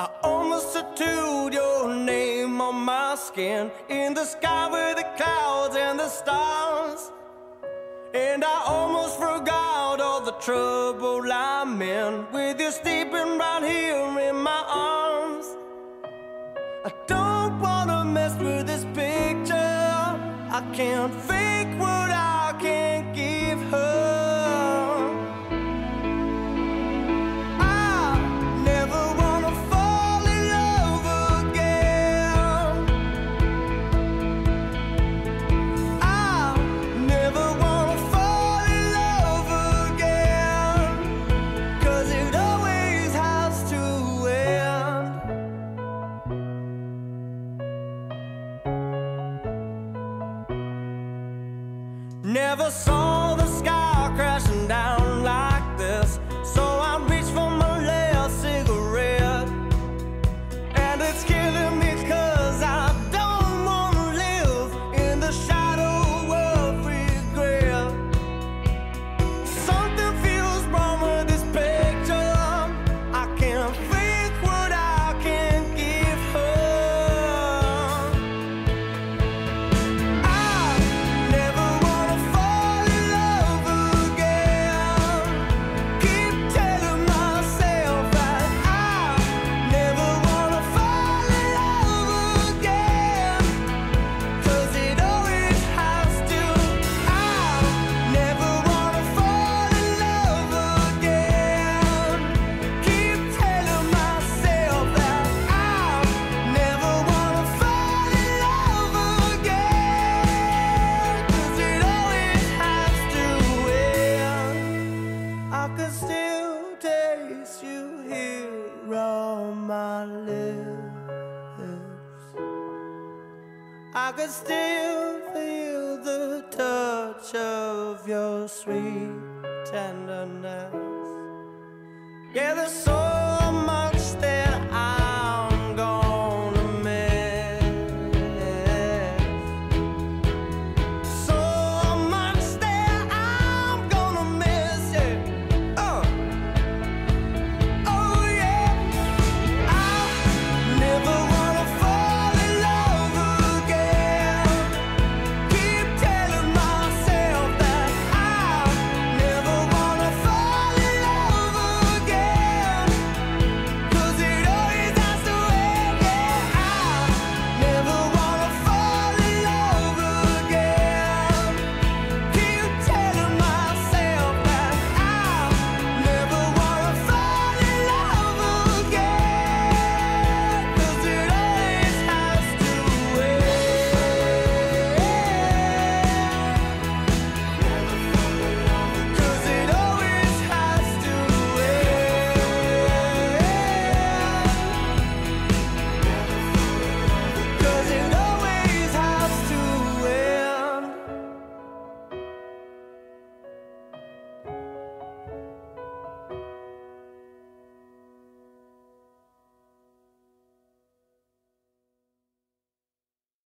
I almost tattooed your name on my skin in the sky with the clouds and the stars. And I almost forgot all the trouble I'm in with you sleeping right here in my arms. I don't wanna mess with this picture. I can't feel. Never saw the sky crashing down like this. So I reached for my last cigarette. And it's killing me taste you here on my lips. I can still feel the touch of your sweet tenderness. Yeah, there's so